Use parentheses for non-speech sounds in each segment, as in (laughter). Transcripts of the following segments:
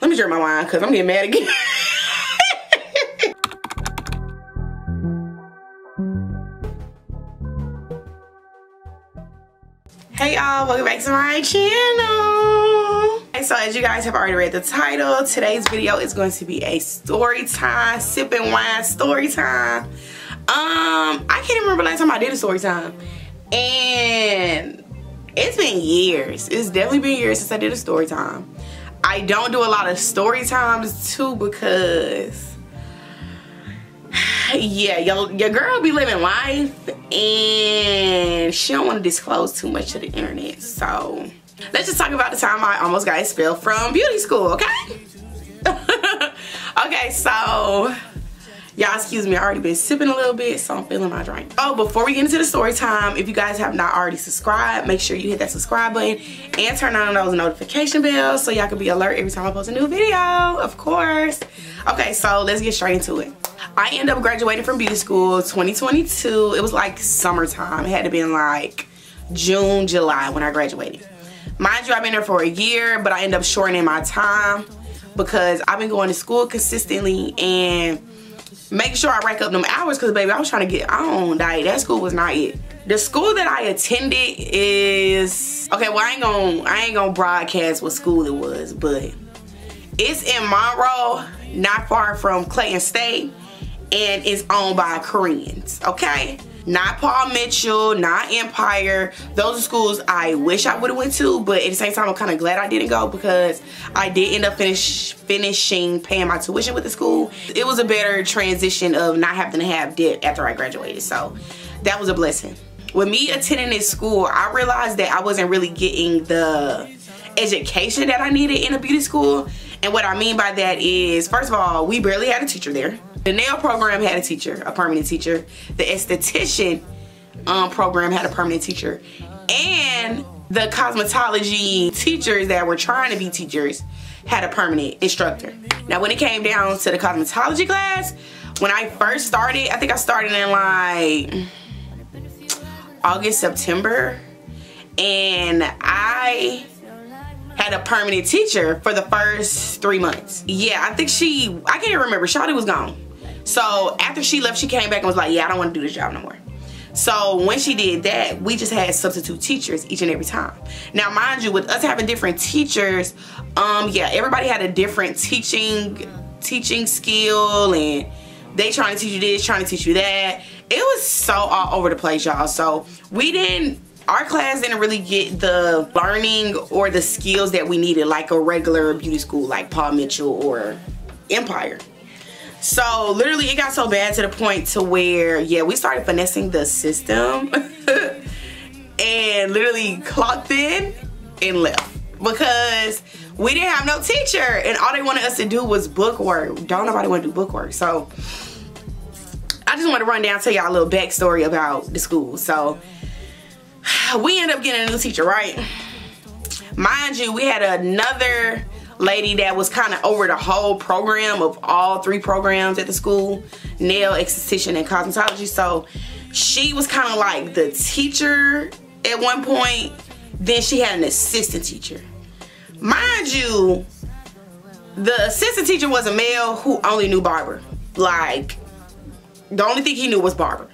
Let me drink my wine because I'm getting mad again. (laughs) hey y'all, welcome back to my channel. Okay, so as you guys have already read the title, today's video is going to be a story time, sipping wine story time. Um, I can't remember last time I did a story time. And it's been years. It's definitely been years since I did a story time. I don't do a lot of story times too because (sighs) yeah, your, your girl be living life and she don't want to disclose too much to the internet. So let's just talk about the time I almost got expelled from beauty school, okay? (laughs) okay, so Y'all excuse me, I already been sipping a little bit, so I'm feeling my drink. Oh, before we get into the story time, if you guys have not already subscribed, make sure you hit that subscribe button and turn on those notification bells so y'all can be alert every time I post a new video, of course. Okay, so let's get straight into it. I ended up graduating from beauty school 2022. It was like summertime. It had to be in like June, July when I graduated. Mind you, I've been there for a year, but I ended up shortening my time because I've been going to school consistently and make sure I rack up them hours because baby I was trying to get on. Like that school was not it. The school that I attended is okay well I ain't gonna I ain't gonna broadcast what school it was but it's in Monroe not far from Clayton State and it's owned by Koreans okay not Paul Mitchell, not Empire. Those are schools I wish I would have went to, but at the same time, I'm kind of glad I didn't go because I did end up finish finishing paying my tuition with the school. It was a better transition of not having to have debt after I graduated, so that was a blessing. With me attending this school, I realized that I wasn't really getting the education that I needed in a beauty school. And what I mean by that is, first of all, we barely had a teacher there. The nail program had a teacher, a permanent teacher. The esthetician um, program had a permanent teacher. And the cosmetology teachers that were trying to be teachers had a permanent instructor. Now when it came down to the cosmetology class, when I first started, I think I started in like August, September. And I had a permanent teacher for the first three months. Yeah, I think she, I can't remember, Shawty was gone. So after she left, she came back and was like, yeah, I don't want to do this job no more. So when she did that, we just had substitute teachers each and every time. Now, mind you, with us having different teachers, um, yeah, everybody had a different teaching teaching skill and they trying to teach you this, trying to teach you that. It was so all over the place, y'all. So we didn't our class didn't really get the learning or the skills that we needed like a regular beauty school like Paul Mitchell or Empire. So literally it got so bad to the point to where, yeah, we started finessing the system (laughs) and literally clocked in and left because we didn't have no teacher and all they wanted us to do was book work. Don't nobody want to do book work. So I just want to run down tell y'all a little backstory about the school. So (sighs) we end up getting a new teacher, right? Mind you, we had another lady that was kind of over the whole program of all three programs at the school, nail, esthetician, and cosmetology. So she was kind of like the teacher at one point. Then she had an assistant teacher. Mind you, the assistant teacher was a male who only knew barber. Like, the only thing he knew was barber.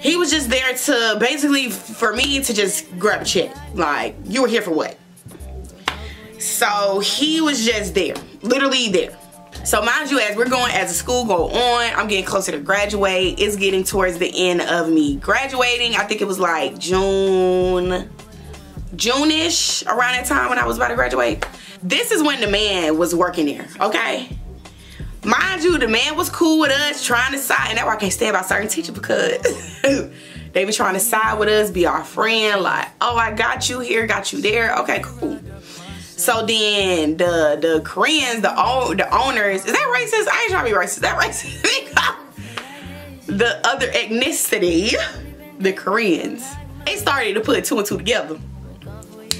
He was just there to basically for me to just grab a check. Like, you were here for what? So he was just there, literally there. So mind you, as we're going, as the school go on, I'm getting closer to graduate. It's getting towards the end of me graduating. I think it was like June, June-ish, around that time when I was about to graduate. This is when the man was working there, okay? Mind you, the man was cool with us, trying to side, and that's why I can't stand about certain teachers because (laughs) they be trying to side with us, be our friend, like, oh, I got you here, got you there. Okay, cool. So then the the Koreans, the own the owners, is that racist? I ain't trying to be racist. Is that racist? (laughs) the other ethnicity, the Koreans, they started to put two and two together.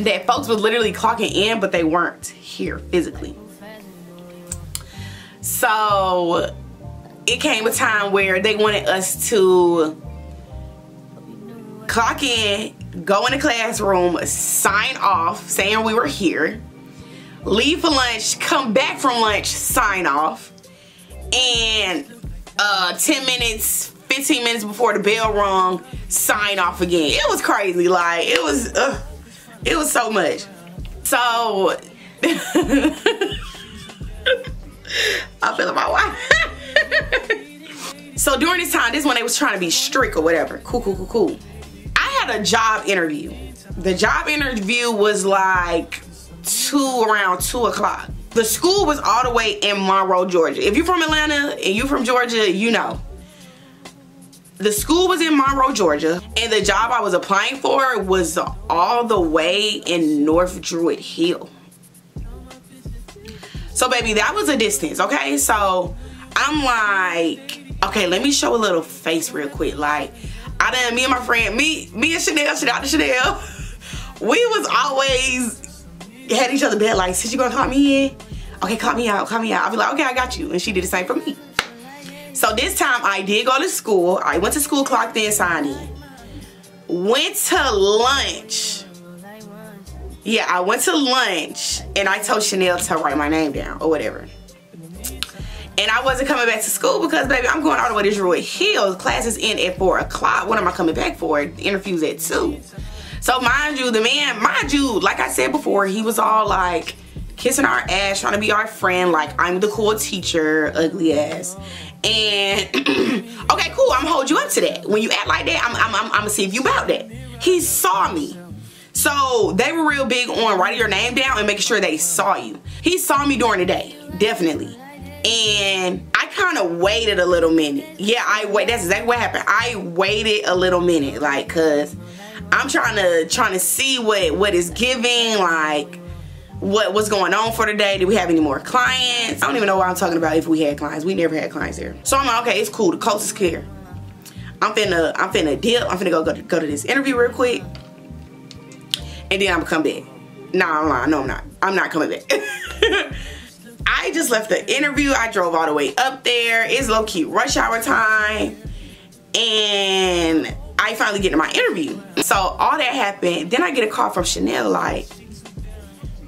That folks was literally clocking in, but they weren't here physically. So it came a time where they wanted us to clock in, go in the classroom, sign off saying we were here, leave for lunch, come back from lunch, sign off, and uh, 10 minutes, 15 minutes before the bell rung, sign off again. It was crazy. Like, it was, it was so much. So, (laughs) I feel about why. (laughs) so during this time, this is when they was trying to be strict or whatever. Cool, cool, cool, cool. Had a job interview. The job interview was like two around two o'clock. The school was all the way in Monroe, Georgia. If you're from Atlanta and you're from Georgia, you know. The school was in Monroe, Georgia, and the job I was applying for was all the way in North Druid Hill. So baby, that was a distance, okay? So I'm like, okay, let me show a little face real quick. Like, I done, me and my friend, me, me and Chanel, shout out to Chanel, (laughs) we was always had each other bed like, since you gonna call me in? Okay, call me out, call me out. I'll be like, okay, I got you. And she did the same for me. So this time I did go to school. I went to school, clocked in, signed in. Went to lunch. Yeah, I went to lunch and I told Chanel to write my name down or whatever. And I wasn't coming back to school because, baby, I'm going all the way to Druid Hills. Classes in at 4 o'clock. What am I coming back for? interview's at 2. So mind you, the man, mind you, like I said before, he was all like kissing our ass, trying to be our friend, like I'm the cool teacher, ugly ass. And (clears throat) okay, cool, I'm gonna hold you up to that. When you act like that, I'm, I'm, I'm, I'm gonna see if you about that. He saw me. So they were real big on writing your name down and making sure they saw you. He saw me during the day, definitely. And I kind of waited a little minute. Yeah, I wait. That's exactly what happened. I waited a little minute, like, cause I'm trying to trying to see what what is giving like what what's going on for today. Do we have any more clients? I don't even know what I'm talking about if we had clients. We never had clients here. So I'm like, okay, it's cool. The coast is clear. I'm finna I'm finna dip. I'm finna go go to, go to this interview real quick. And then I'm gonna come back. Nah, I'm lying. No, I'm not. I'm not coming back. (laughs) I just left the interview. I drove all the way up there. It's low key rush hour time. And I finally get to my interview. So all that happened. Then I get a call from Chanel like,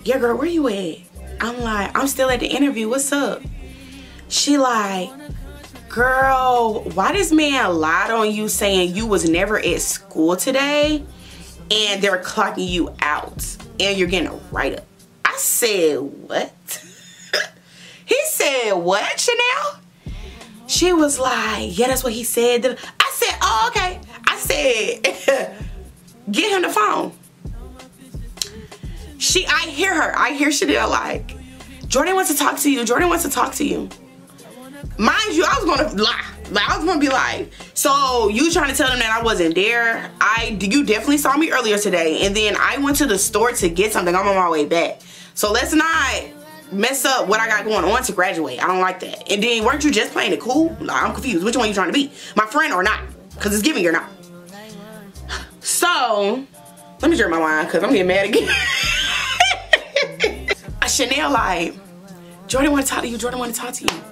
yeah girl, where you at? I'm like, I'm still at the interview. What's up? She like, girl, why this man lied on you saying you was never at school today and they're clocking you out and you're getting a write-up. I said, what? Said, what, Chanel? She was like, yeah, that's what he said. I said, oh, okay. I said, (laughs) get him the phone. She, I hear her. I hear Chanel like, Jordan wants to talk to you. Jordan wants to talk to you. Mind you, I was gonna lie. Like I was gonna be like, so you trying to tell them that I wasn't there? I you definitely saw me earlier today, and then I went to the store to get something. I'm on my way back. So let's not mess up what I got going on to graduate. I don't like that. And then weren't you just playing it cool? I'm confused. Which one are you trying to be? My friend or not? Because it's giving or not. So, let me drink my wine because I'm getting mad again. (laughs) A Chanel like, Jordan want to talk to you. Jordan want to talk to you.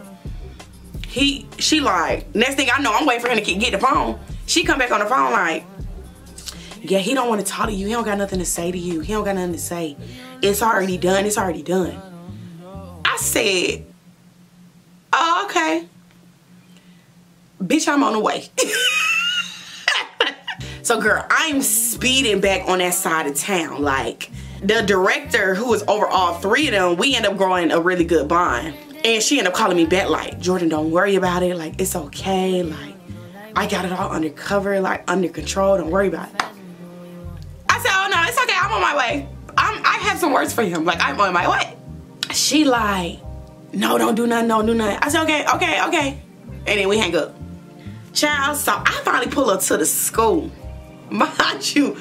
He, she like, next thing I know, I'm waiting for him to get the phone. She come back on the phone like, yeah, he don't want to talk to you. He don't got nothing to say to you. He don't got nothing to say. It's already done. It's already done. I said, oh, okay. Bitch, I'm on the way. (laughs) so girl, I'm speeding back on that side of town. Like the director who was over all three of them, we end up growing a really good bond. And she ended up calling me back like, Jordan, don't worry about it. Like, it's okay. Like, I got it all under cover, like under control. Don't worry about it. I said, oh no, it's okay. I'm on my way. I'm, I have some words for him. Like, I'm on my way. She like, no, don't do nothing, don't do nothing. I said, okay, okay, okay. And then we hang up. Child, so I finally pull up to the school. (laughs) Mind you,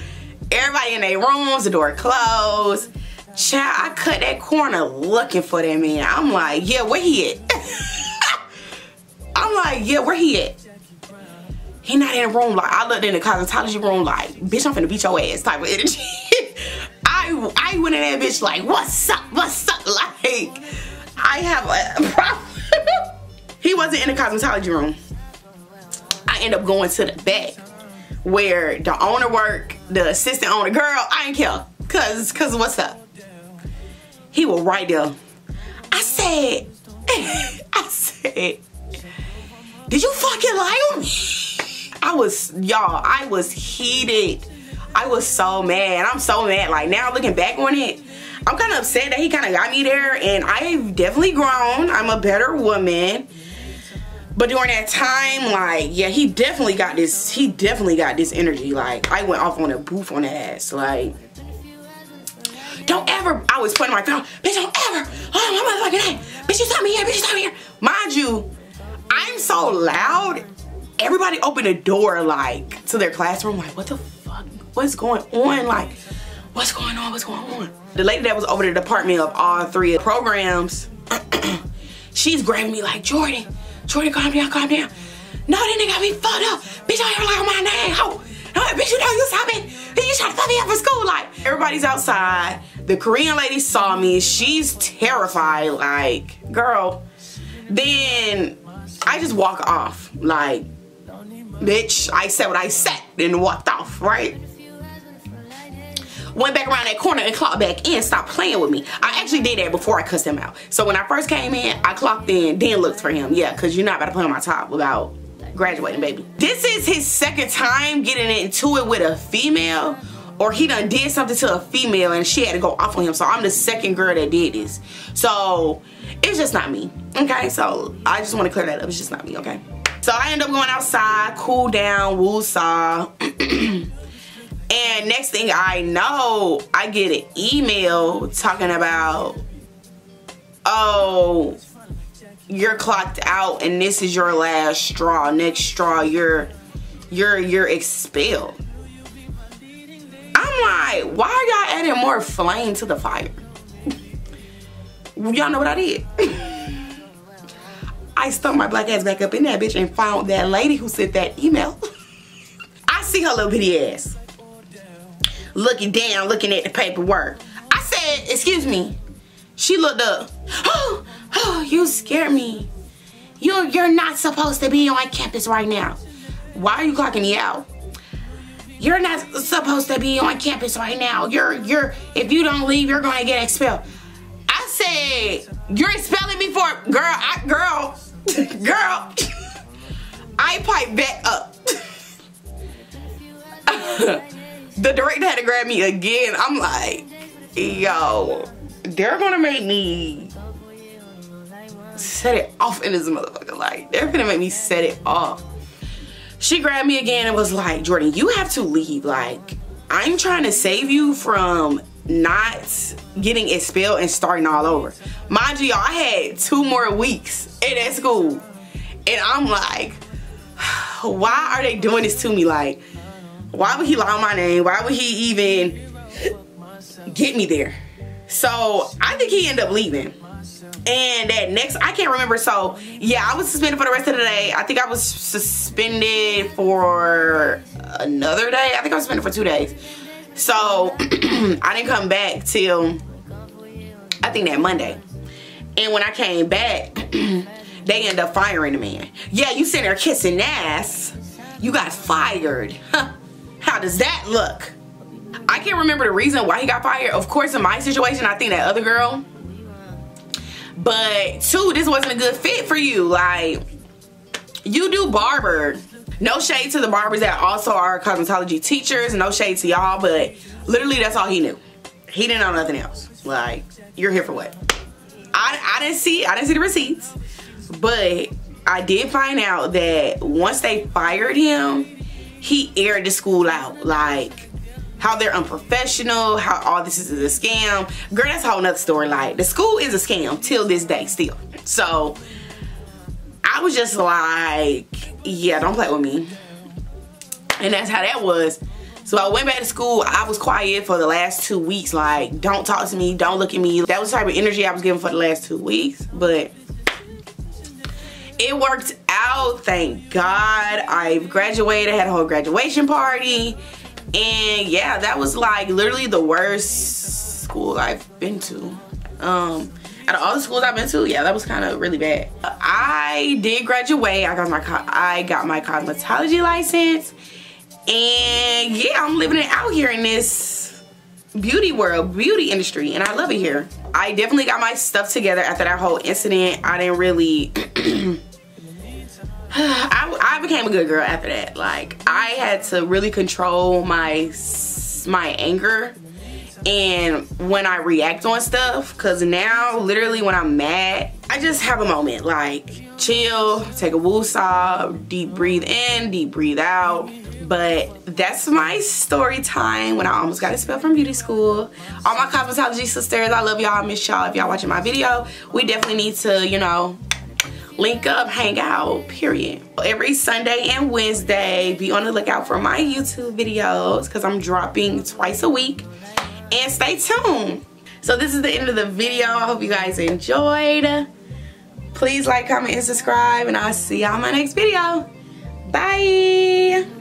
everybody in their rooms, the door closed. Child, I cut that corner looking for that man. I'm like, yeah, where he at? (laughs) I'm like, yeah, where he at? He not in the room. Like, I looked in the cosmetology room like, bitch, I'm finna beat your ass type of energy. (laughs) I, went in that bitch like, what's up, what's up? Like, I have a problem. (laughs) he wasn't in the cosmetology room. I end up going to the back where the owner work, the assistant owner, girl, I ain't care. Cause, cause what's up? he was right there. I said, (laughs) I said, did you fucking lie on me? I was, y'all, I was heated. I was so mad. I'm so mad. Like now looking back on it, I'm kind of upset that he kind of got me there and I've definitely grown. I'm a better woman. But during that time, like, yeah, he definitely got this, he definitely got this energy. Like, I went off on a booth on the ass. Like, don't ever, I was pointing my phone, bitch, don't ever, oh, my motherfucking name. Bitch, you saw me here, bitch, you saw me here. Mind you, I'm so loud, everybody opened the door, like, to their classroom, like, what the what's going on? Like, what's going on, what's going on? The lady that was over the department of all three programs, (clears throat) she's grabbing me like, Jordan, Jordan, calm down, calm down. No, they nigga got me fucked up. Bitch, I ain't like my name. Ho. No, bitch, you know you saw me. You trying to fuck me up for school. Like, everybody's outside. The Korean lady saw me. She's terrified. Like, girl. Then I just walk off. Like, bitch, I said what I said and walked off, right? Went back around that corner and clocked back in, stopped playing with me. I actually did that before I cussed him out. So when I first came in, I clocked in, then looked for him. Yeah, because you're not about to play on my top without graduating, baby. This is his second time getting into it with a female or he done did something to a female and she had to go off on him. So I'm the second girl that did this. So it's just not me. Okay, so I just want to clear that up. It's just not me, okay? So I end up going outside, cool down, woo saw. (clears throat) And next thing I know, I get an email talking about, oh, you're clocked out and this is your last straw. Next straw, you're you're you're expelled. I'm like, why are y'all adding more flame to the fire? y'all know what I did. (laughs) I stuck my black ass back up in that bitch and found that lady who sent that email. (laughs) I see her little bitty ass looking down, looking at the paperwork. I said, excuse me. She looked up. (gasps) Oh, oh, you scared me. You're, you're not supposed to be on campus right now. Why are you clocking me out? You're not supposed to be on campus right now. You're, you're, if you don't leave, you're gonna get expelled. I said, you're expelling me for, girl, I, girl, (laughs) girl. (laughs) I pipe back up. (laughs) the director had to grab me again. I'm like, yo, they're gonna make me set it off in this motherfucker. Like, they're gonna make me set it off. She grabbed me again and was like, Jordan, you have to leave. Like, I'm trying to save you from not getting expelled and starting all over. Mind you, y'all, I had two more weeks in that school. And I'm like, (sighs) why are they doing this to me? Like, why would he lie on my name? Why would he even get me there? So I think he ended up leaving. And that next, I can't remember. So yeah, I was suspended for the rest of the day. I think I was suspended for another day. I think I was suspended for two days. So (clears throat) I didn't come back till I think that Monday. And when I came back, (clears throat) they ended up firing the man. Yeah, you sitting there kissing ass. You got fired. (laughs) How does that look? I can't remember the reason why he got fired. Of course, in my situation, I think that other girl. But two, this wasn't a good fit for you. Like, you do barber. No shade to the barbers that also are cosmetology teachers. No shade to y'all, but literally that's all he knew. He didn't know nothing else. Like, you're here for what? I, I didn't see I didn't see the receipts. But I did find out that once they fired him, he aired the school out like how they're unprofessional, how all this is a scam. Girl, that's a whole nother story. Like the school is a scam till this day still. So I was just like, yeah, don't play with me. And that's how that was. So I went back to school. I was quiet for the last two weeks. Like, don't talk to me. Don't look at me. That was the type of energy I was giving for the last two weeks. But it worked out, thank God. I've graduated, had a whole graduation party. And yeah, that was like literally the worst school I've been to. Um, out of all the schools I've been to, yeah, that was kind of really bad. I did graduate. I got my I got my cosmetology license, and yeah, I'm living it out here in this beauty world, beauty industry, and I love it here. I definitely got my stuff together after that whole incident. I didn't really (clears throat) (sighs) I, I became a good girl after that. Like I had to really control my my anger and when I react on stuff. Because now literally when I'm mad I just have a moment. Like chill take a woosah deep breathe in deep breathe out. But that's my story time when I almost got expelled from beauty school. All my cosmetology sisters I love y'all. I miss y'all if y'all watching my video. We definitely need to you know link up, hang out, period. Every Sunday and Wednesday, be on the lookout for my YouTube videos because I'm dropping twice a week. And stay tuned. So this is the end of the video. I hope you guys enjoyed. Please like, comment, and subscribe. And I'll see y'all in my next video. Bye.